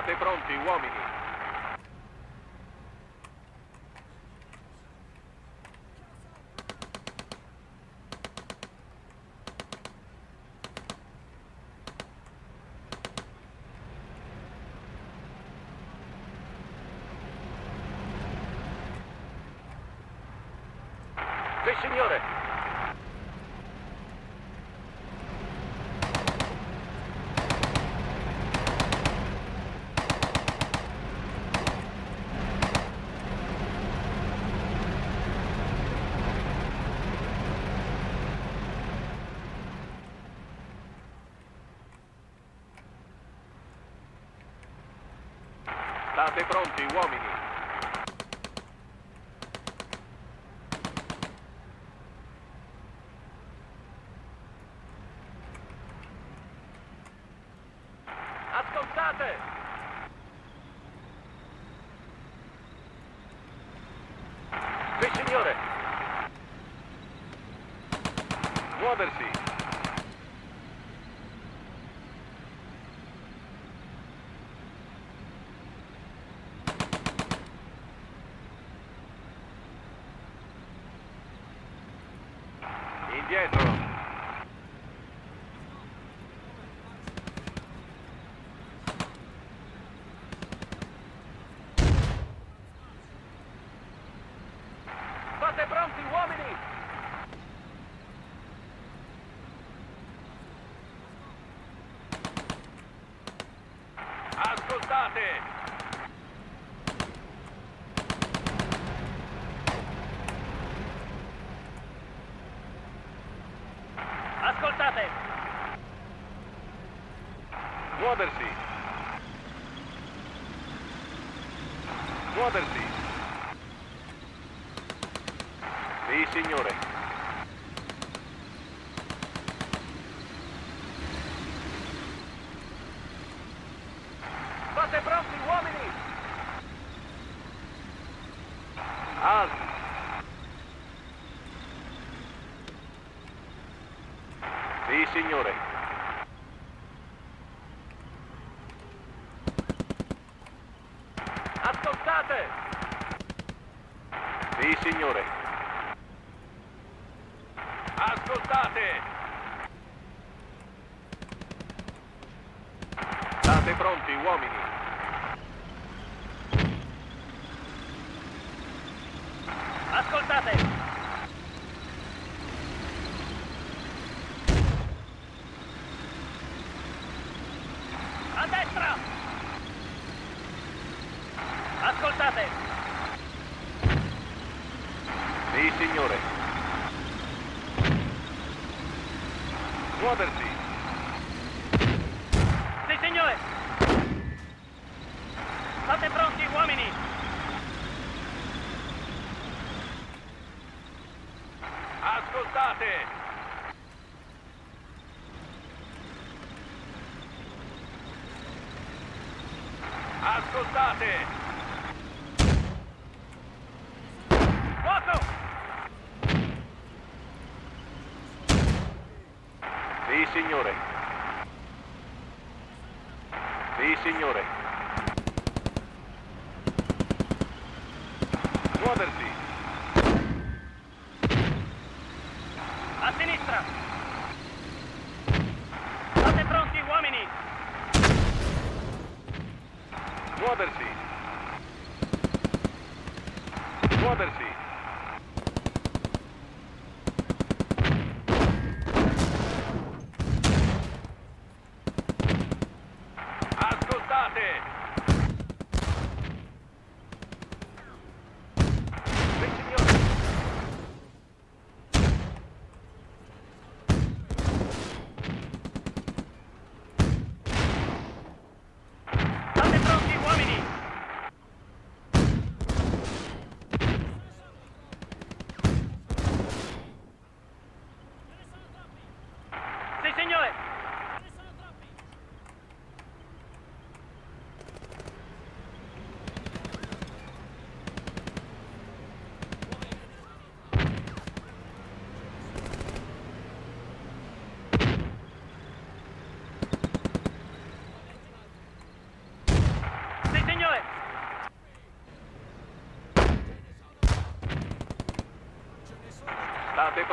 State pronti, uomini. State pronti, uomini. remate. Até bravo, o homem ascoltate! Sì, signore. Muoversi.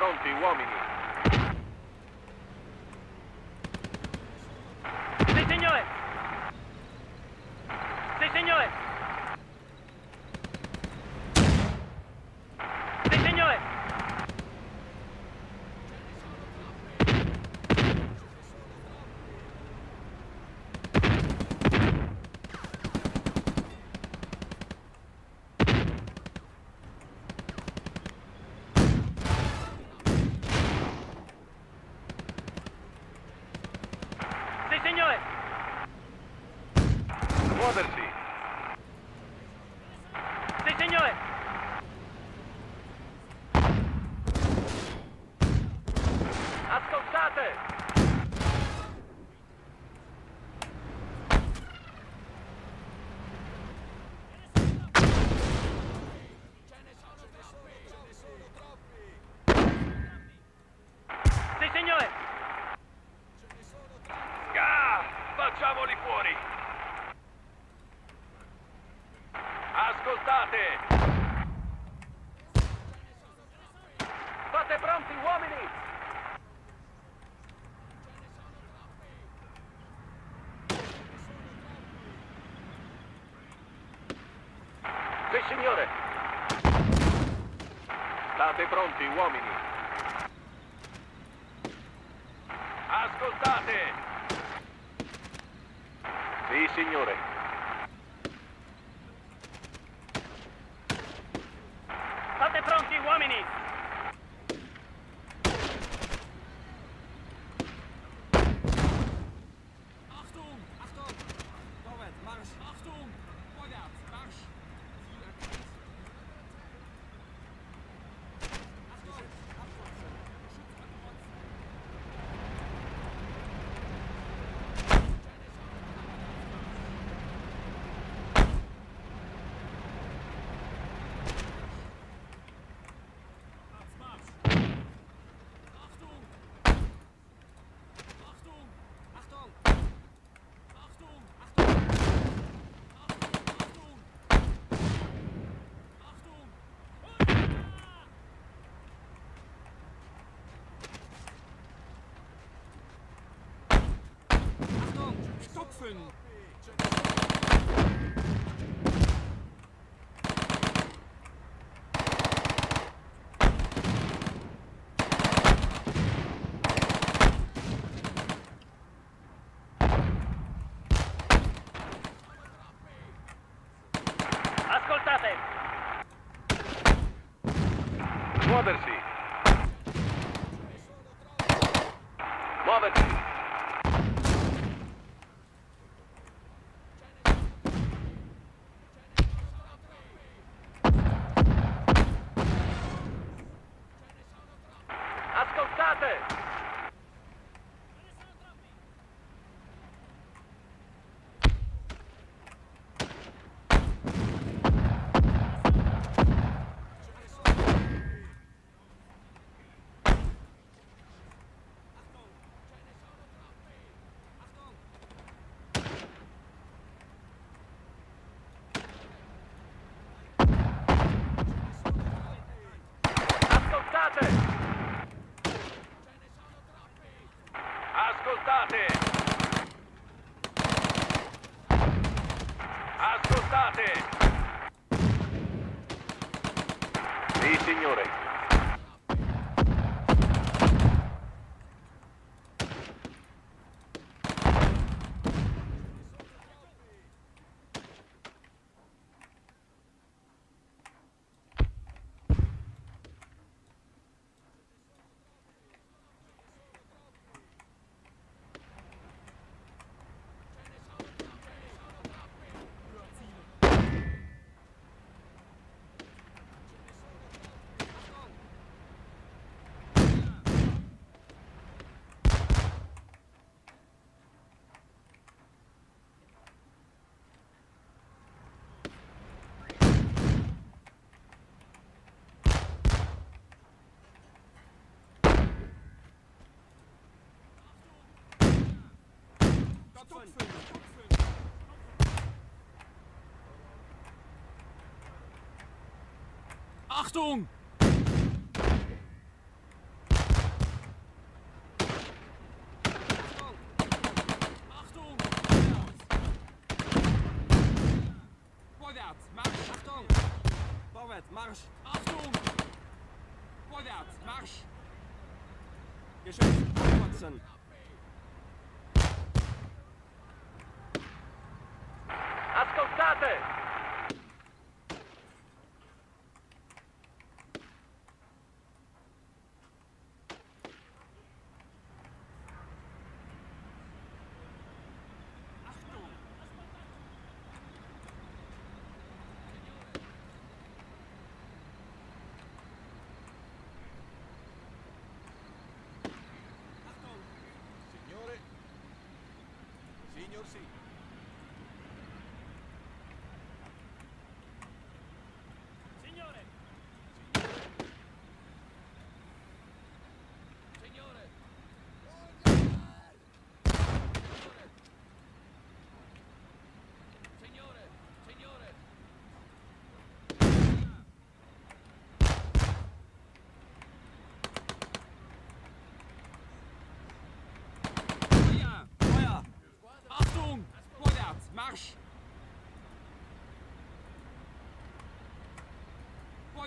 Monty Womack. signori. Ascoltate! Fate pronti, uomini! Sì, signore! State pronti, uomini! Schön. remate. Stopfen! Achtung! Marsch! Achtung! Vorwärts, Marsch! Geschütz, abkotzen! Signore you'll see.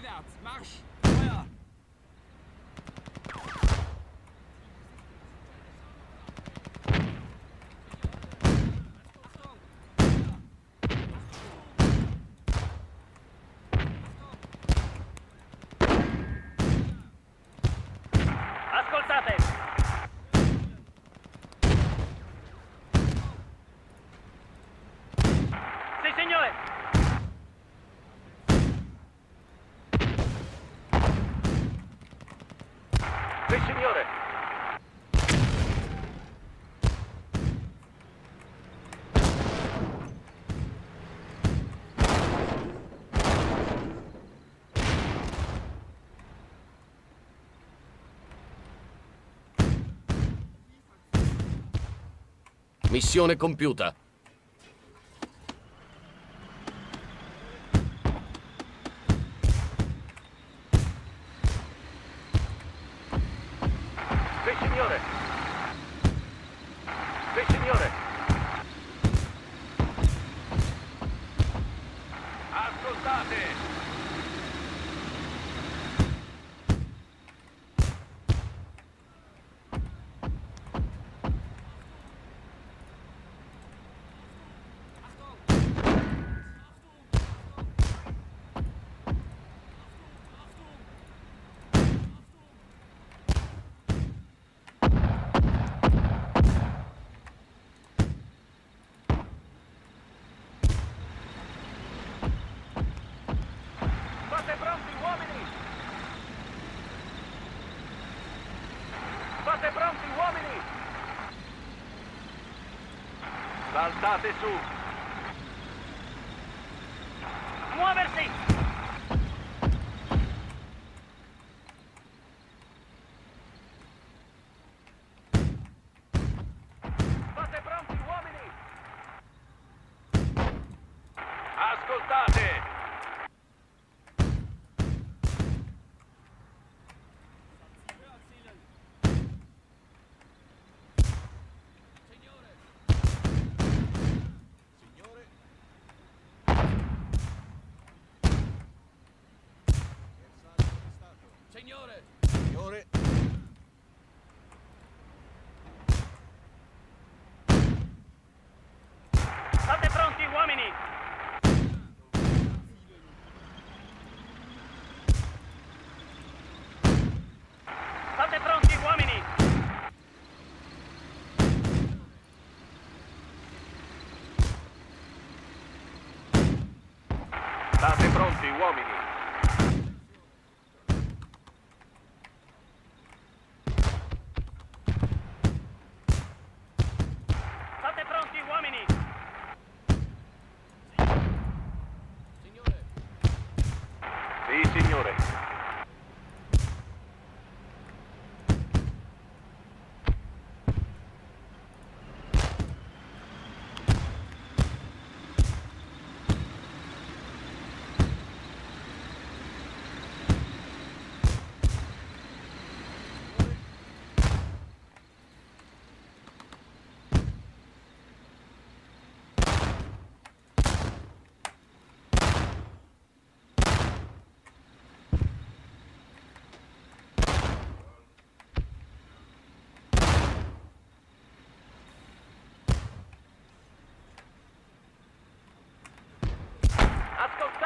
vorwärts, marsch! Missione compiuta. Sì, signore. Saltate su! Muoversi! Signore! Signore! State pronti, uomini!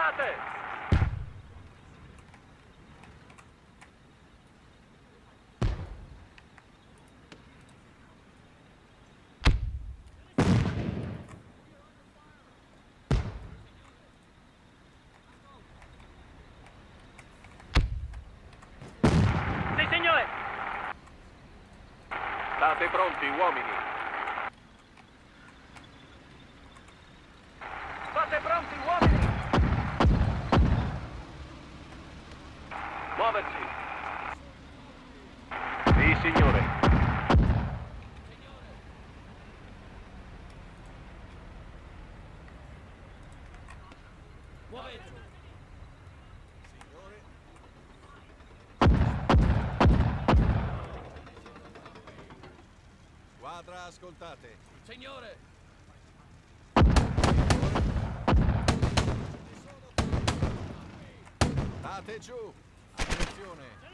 Andate! State pronti, uomini! squadra ascoltate. Signore! Date giù! Attenzione!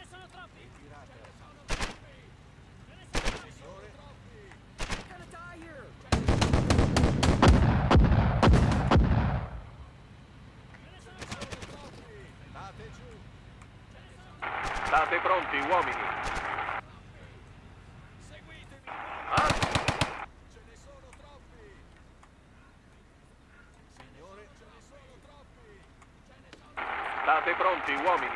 tanti uomini.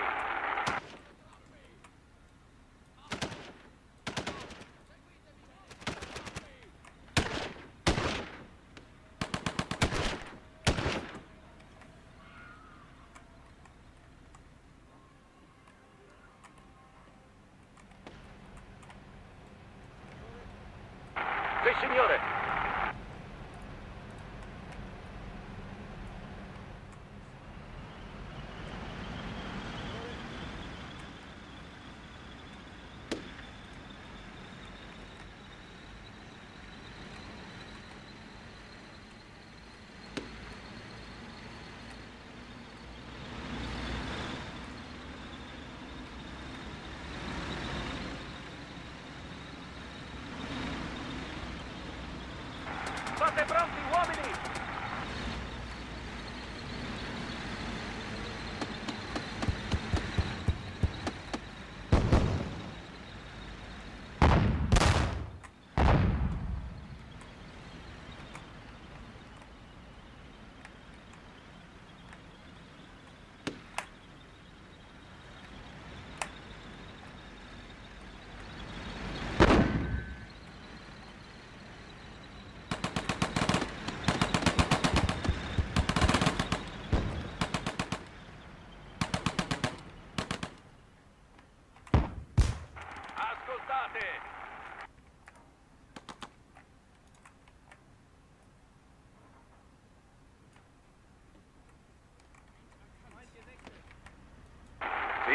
Sì, signore.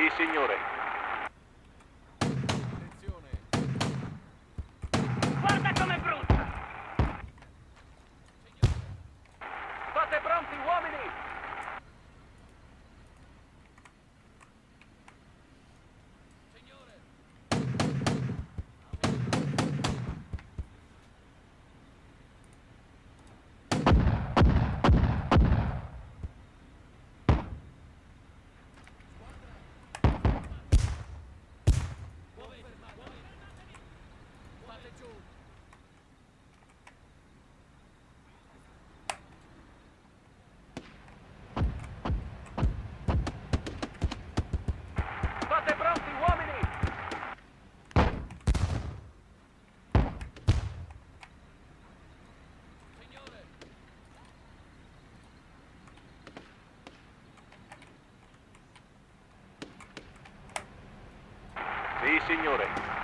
Sì, signore. Sì, signore.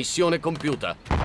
Missione compiuta.